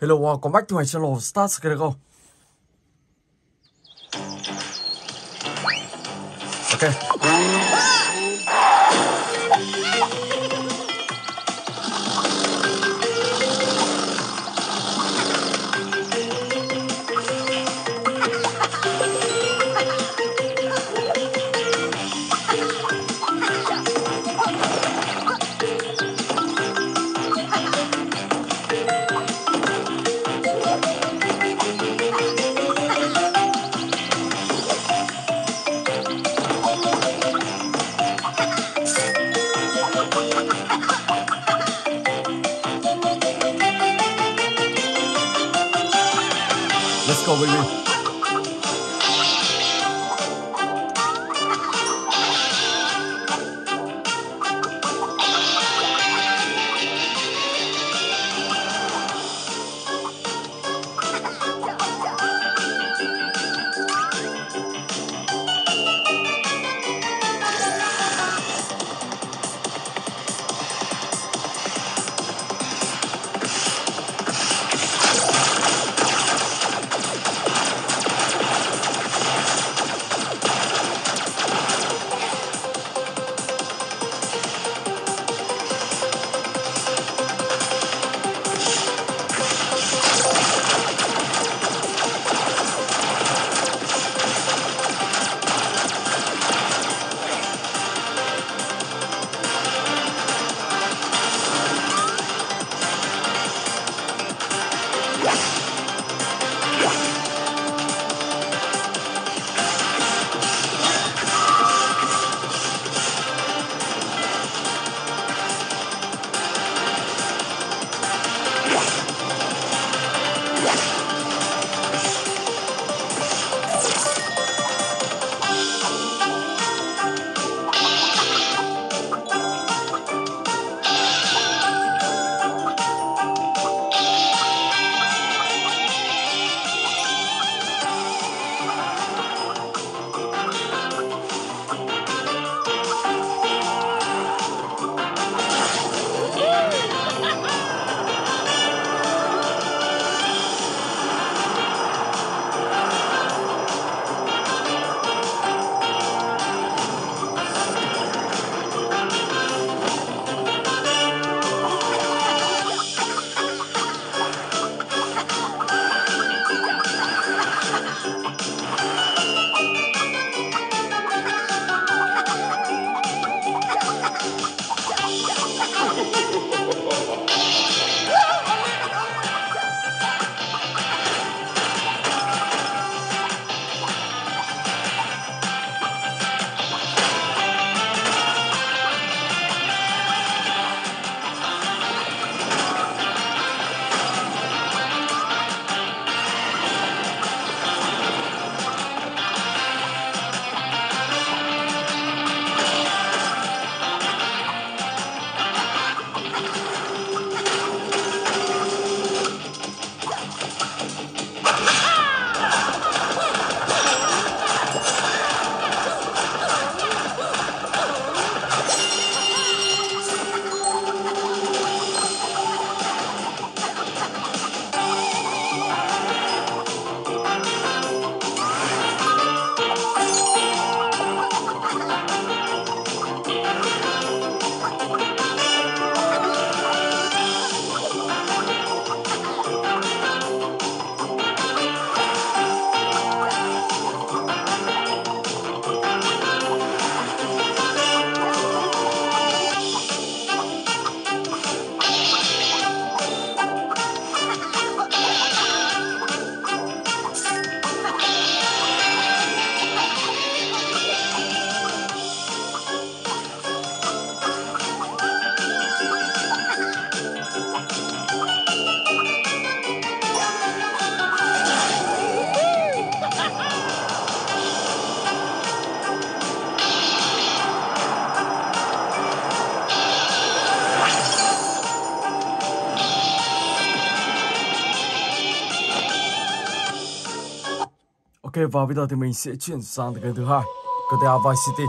Hello, uh, welcome back to my channel. Start go. Okay. và bây Vice City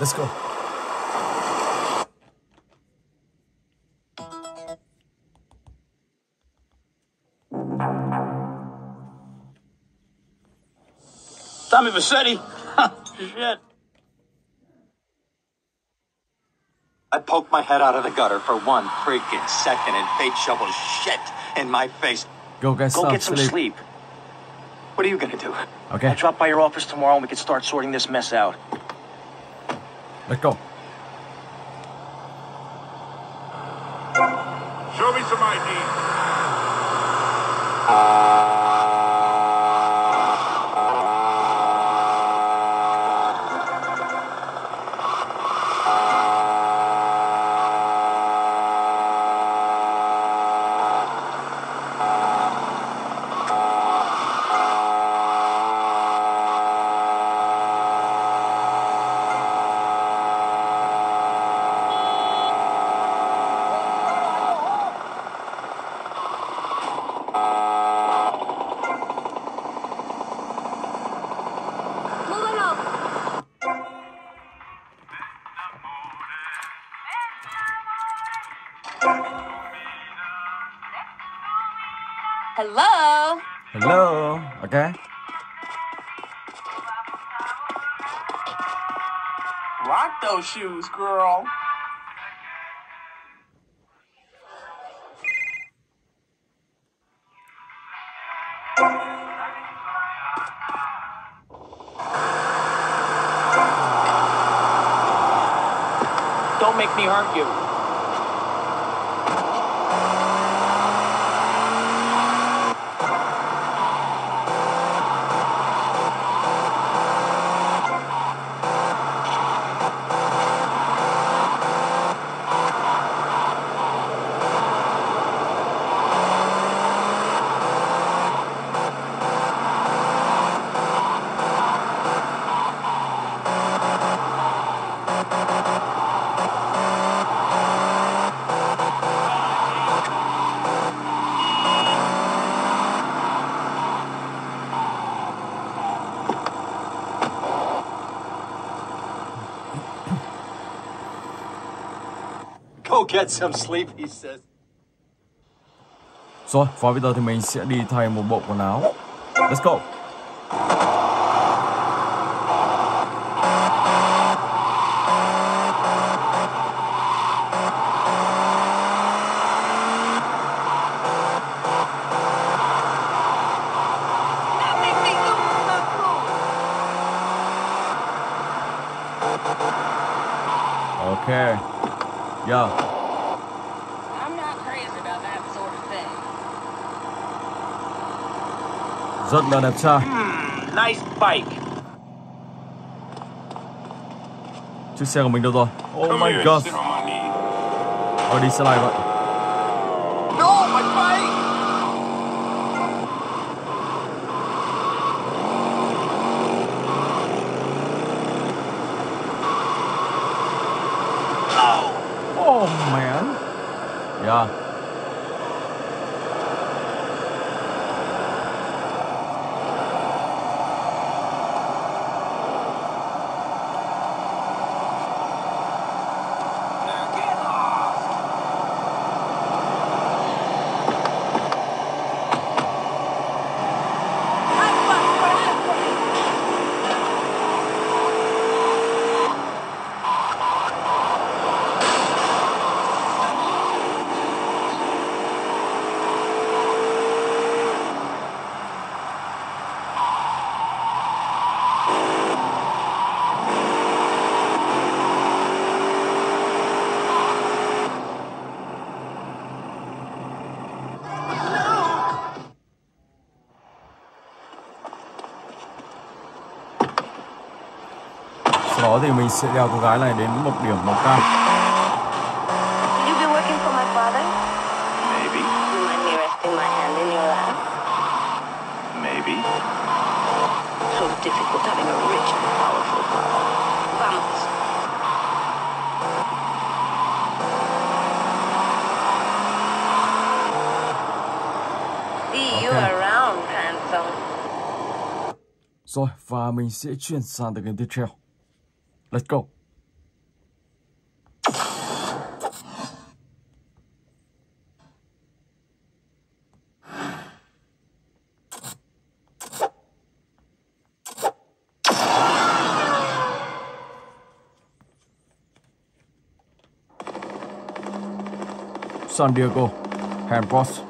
let's go Tommy Vassetti? Shit. I poked my head out of the gutter for one freaking second and fate shovels shit in my face. Go get, Go some, get some sleep. sleep. What are you gonna do? Okay, I'll drop by your office tomorrow and we can start sorting this mess out. let's go. Okay. Rock those shoes, girl. Don't make me hurt you. Go get some sleep, he says. Rồi, và bây giờ thì mình sẽ đi thay một bộ quần áo. Let's go. Rất là đẹp trai. Nice bike. Chiếc xe của mình đâu rồi? Oh Come my here god. knee. Ờ đi xe lại vậy. No, my bike! Oh man. Yeah. Sau đó thì mình sẽ đeo cô gái này đến một điểm màu cam. You been working for my father? Maybe. You mind me resting my hand in your lap? Maybe. So difficult having a rich and powerful father. Vamos. See you Okay. around, handsome. Rồi, và mình sẽ chuyển sang từ game tiếp theo. Let's go. San Diego, hand boss.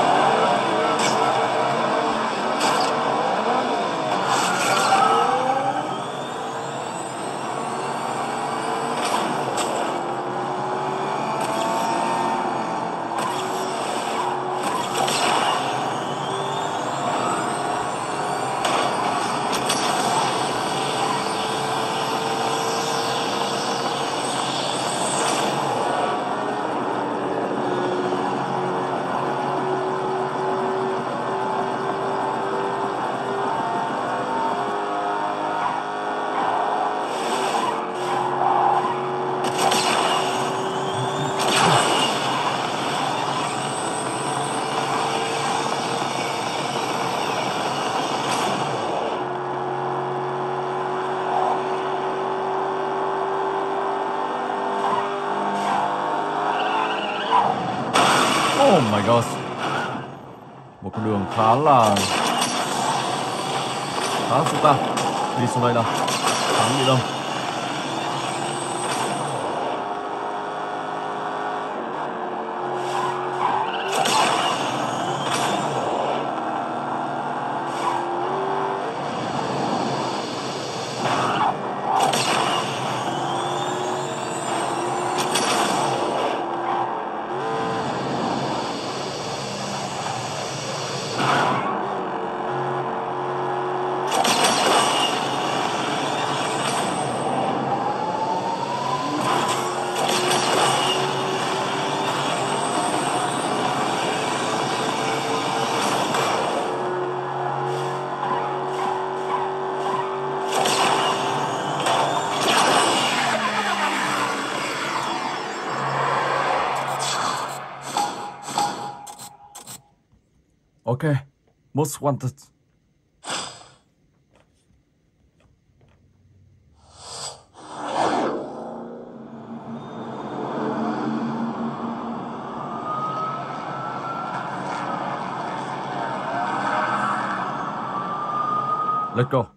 con là khá là phức tạp. Đi xuống đây nào. Thắng gì đâu? Most wanted. Let's go.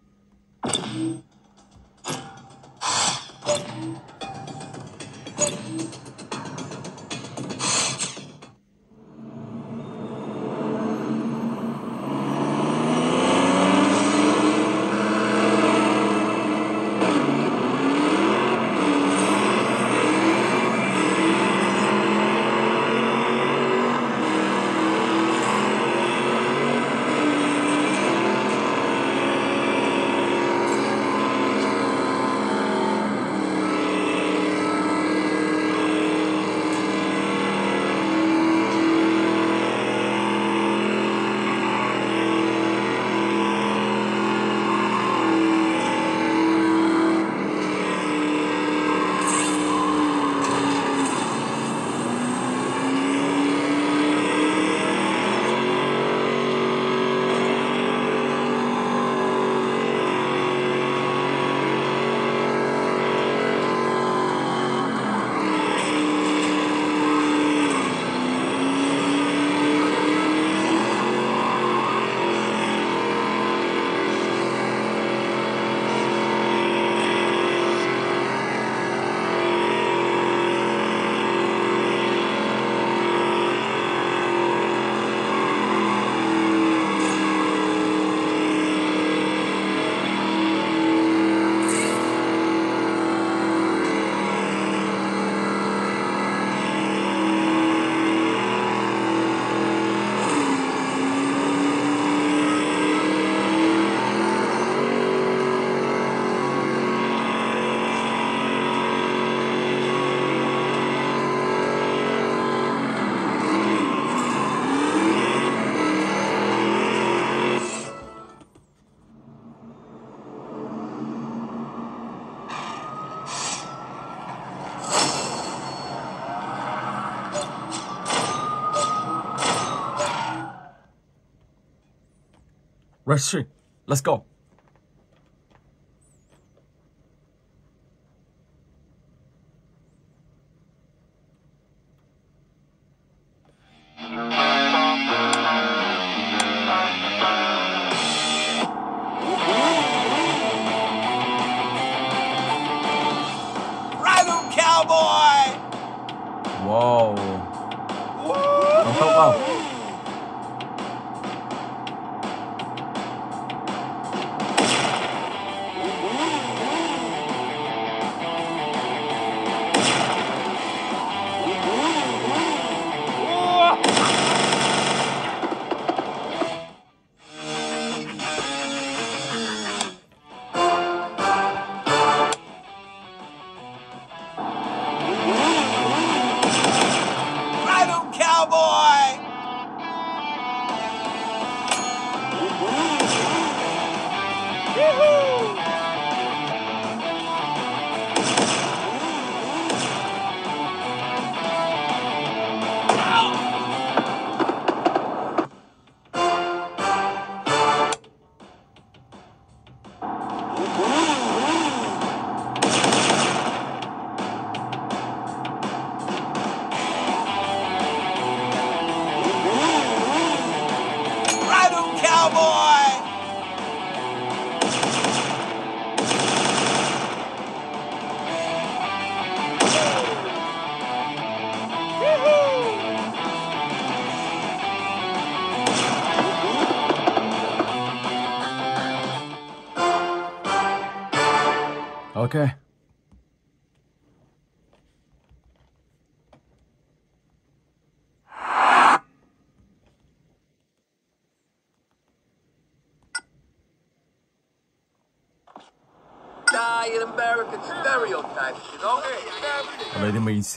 Registry. Let's go.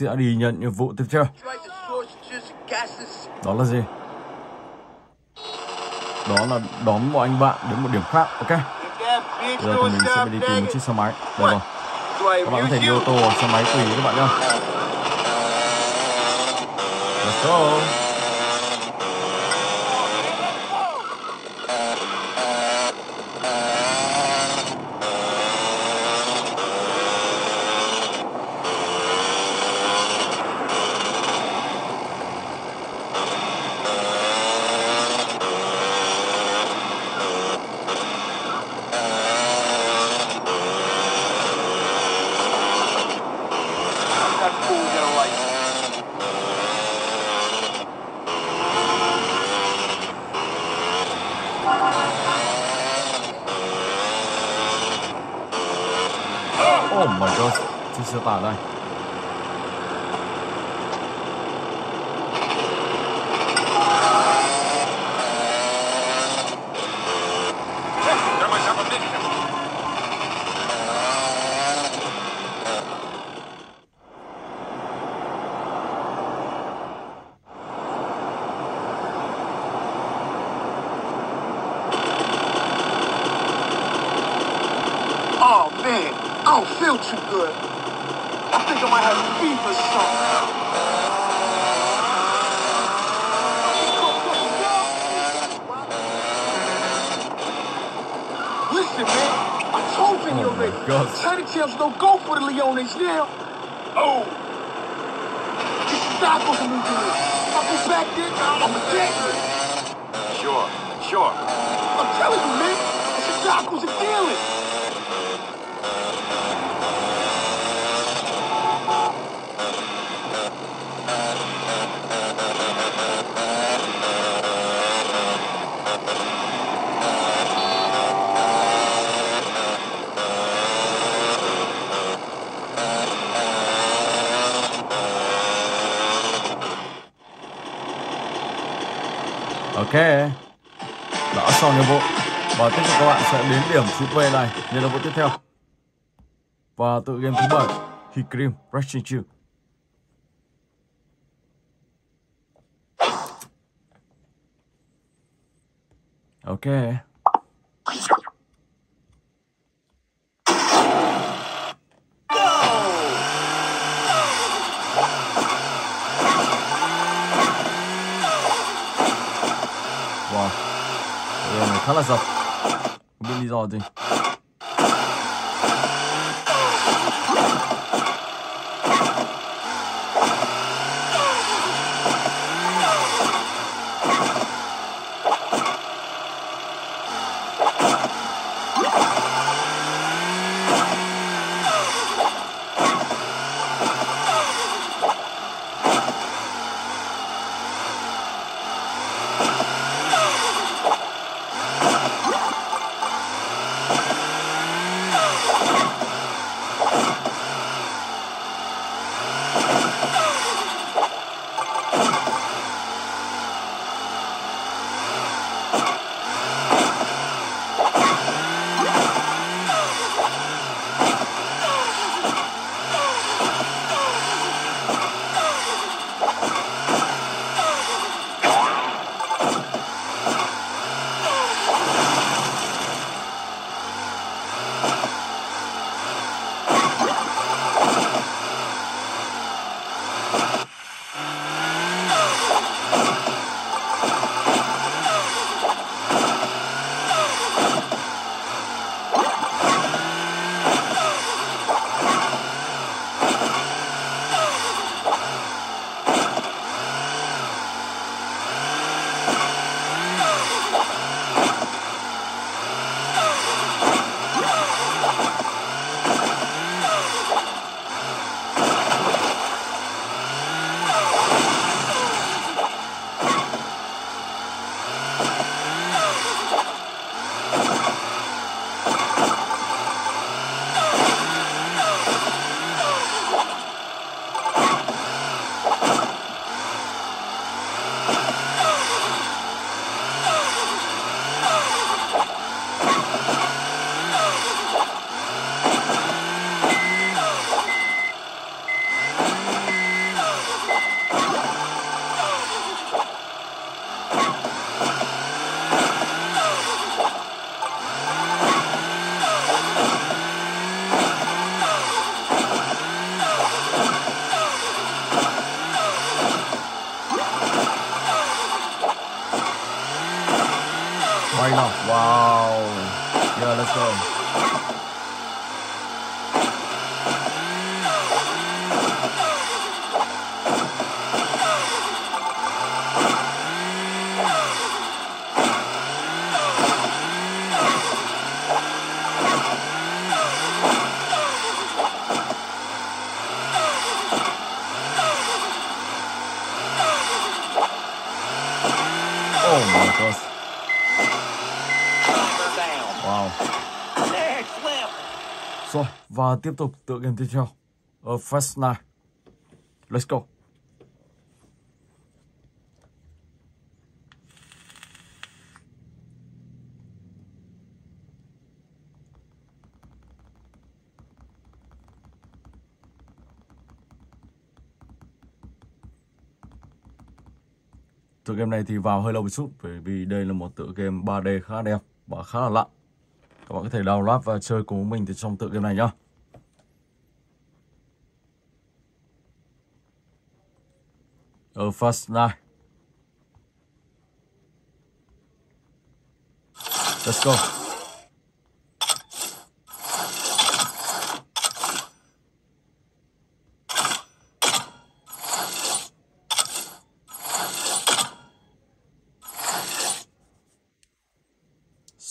Sẽ đi nhận nhiệm vụ tiếp theo. Đó là gì? Đó là đón một anh bạn đến một điểm khác, ok? Giờ thì mình sẽ phải đi tìm một chiếc xe máy. Đây rồi. Các bạn có thể đi ô tô hoặc xe máy tùy các bạn nhá. Let's go. I don't feel too good. I think I might have a fever or something. Listen, man, I told you Oh my already. God. Tiny Tales don't go for the Leones now. Oh. Get some tacos and we do it. If I go back there, I'ma get you. Sure, sure. I'm telling you, man. It's the tacos and dealing. Ok. Đã xong nhiệm vụ. Và tiếp tục các bạn sẽ đến điểm chú về này như nhiệm vụ tiếp theo. Và tự game thứ bảy, Hikrim Rushing Chill. Ok. 好了师傅我给你揉揉 you Oh my gosh. Wow. Rồi, và tiếp tục tựa game tiếp theo. Ở Fast 9. Let's go. Tựa game này thì vào hơi lâu một chút, bởi vì đây là một tựa game 3D khá đẹp và khá là lạ. Các bạn có thể download và chơi cùng mình thì trong tựa game này nhá. Ở Fast Night Let's go.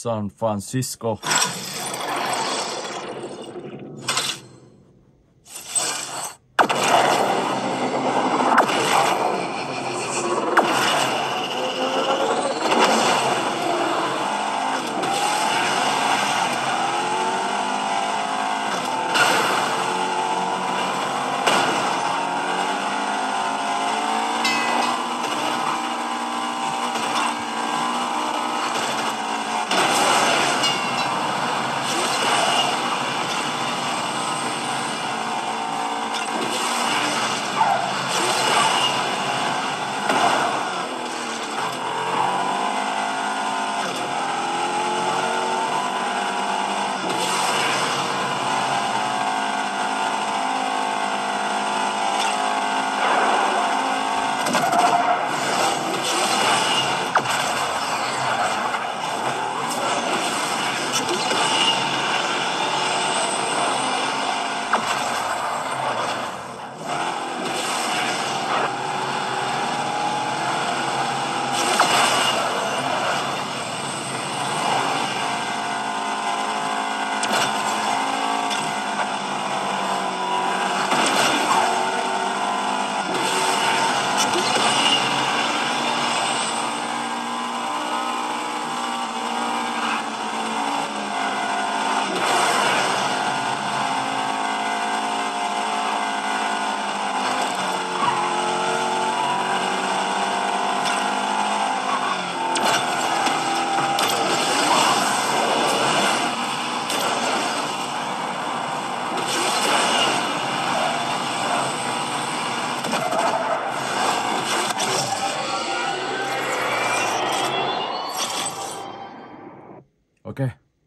San Francisco.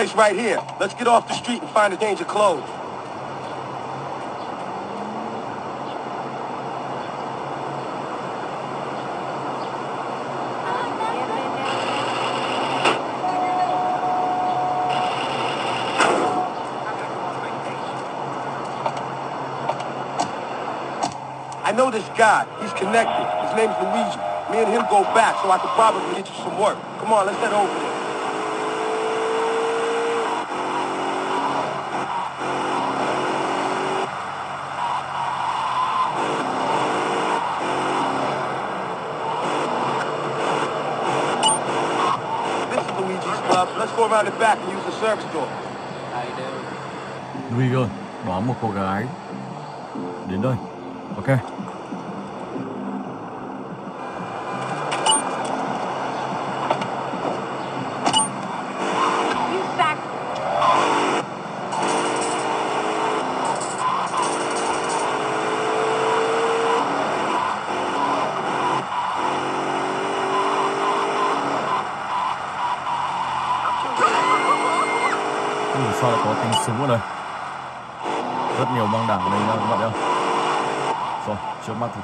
place right here. Let's get off the street and find a change of clothes. I know this guy. He's connected. His name's Luigi. Me and him go back, so I could probably get you some work. Come on, let's head over there. Around the back and use the service door. Nguy rồi, đón một cô gái đến đây. Ok.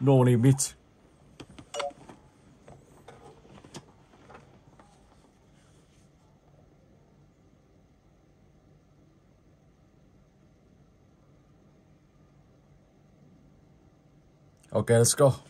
no limit. Okay, let's go.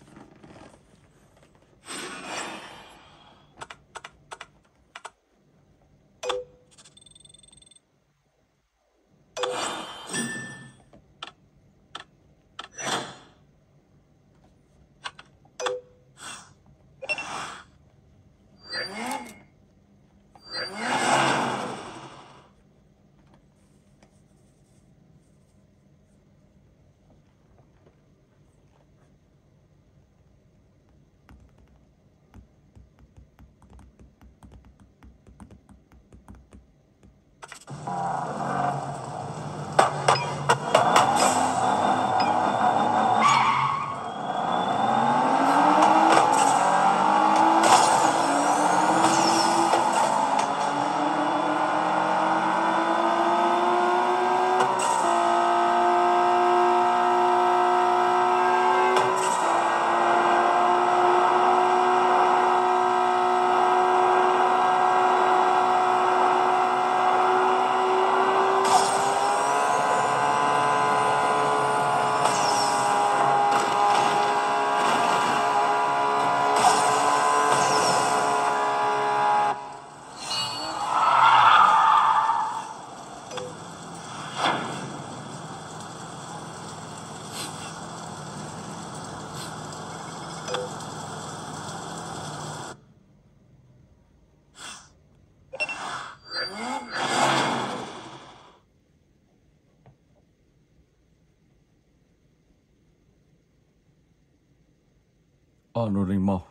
Anonymous.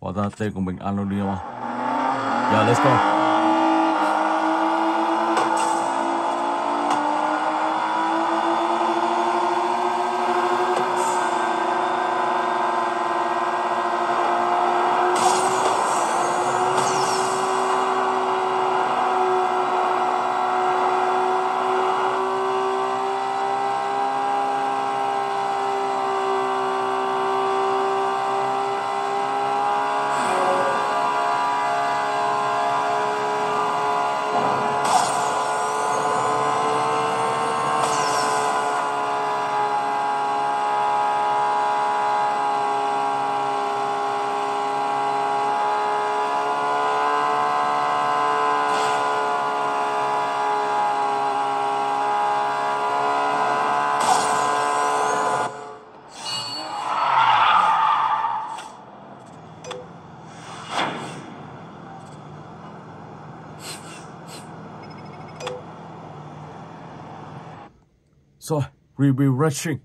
và ra tên của mình Anonymous. Yeah, let's go. So we'll be rushing.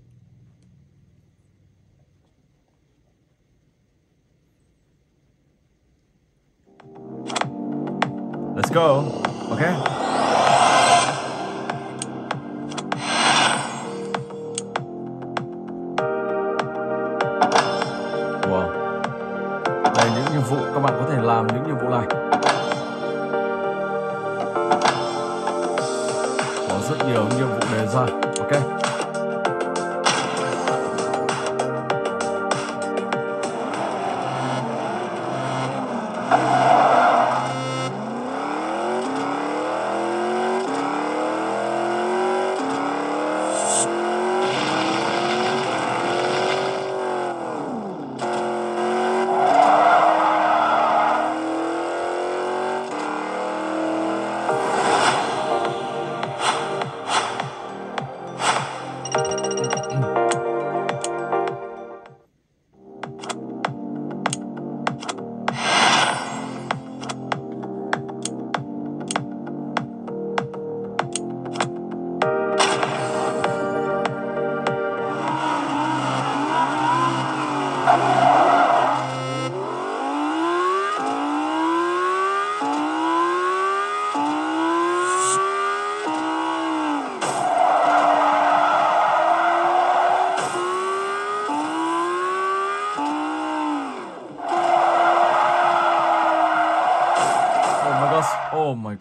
Let's go.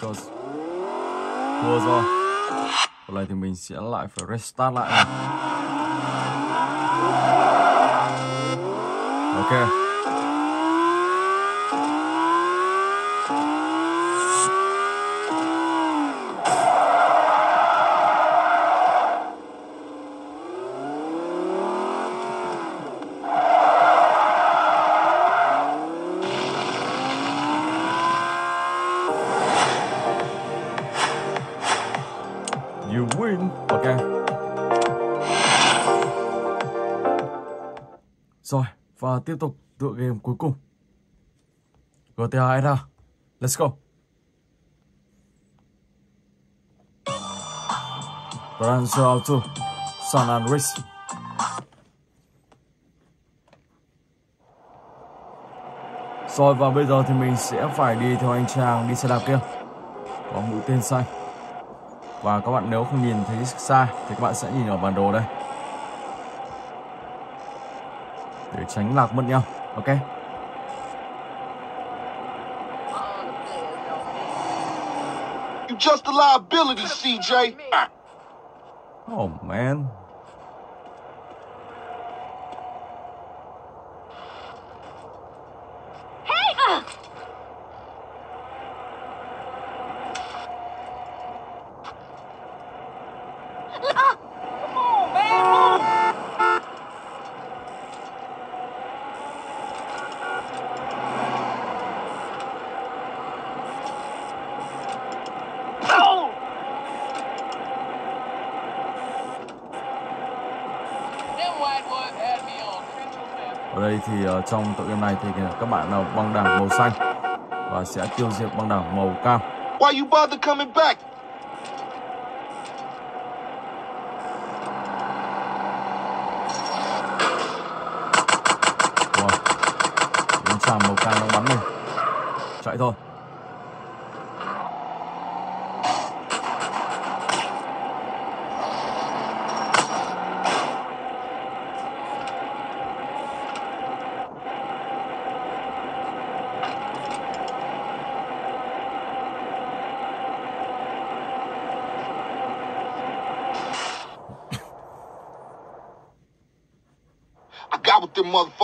Oh Thua rồi. Hôm nay thì mình sẽ lại phải restart lại này. Ok. Win. Ok. Rồi, và tiếp tục tựa game cuối cùng. GTA era. Let's go. Grand Theft Auto. San Andreas. Rồi và bây giờ thì mình sẽ phải đi theo anh chàng đi xe đạp kia. Có mũi tên xanh và các bạn nếu không nhìn thấy xa thì các bạn sẽ nhìn ở bản đồ đây. Để tránh lạc mất nhau. Ok. Just a liability, CJ. oh man thì uh, trong tựa game này thì các bạn nào băng đảng màu xanh và sẽ tiêu diệt băng đảng màu cam Why you bother coming back? Wow. Đến chàm màu cam đang bắn mình Chạy thôi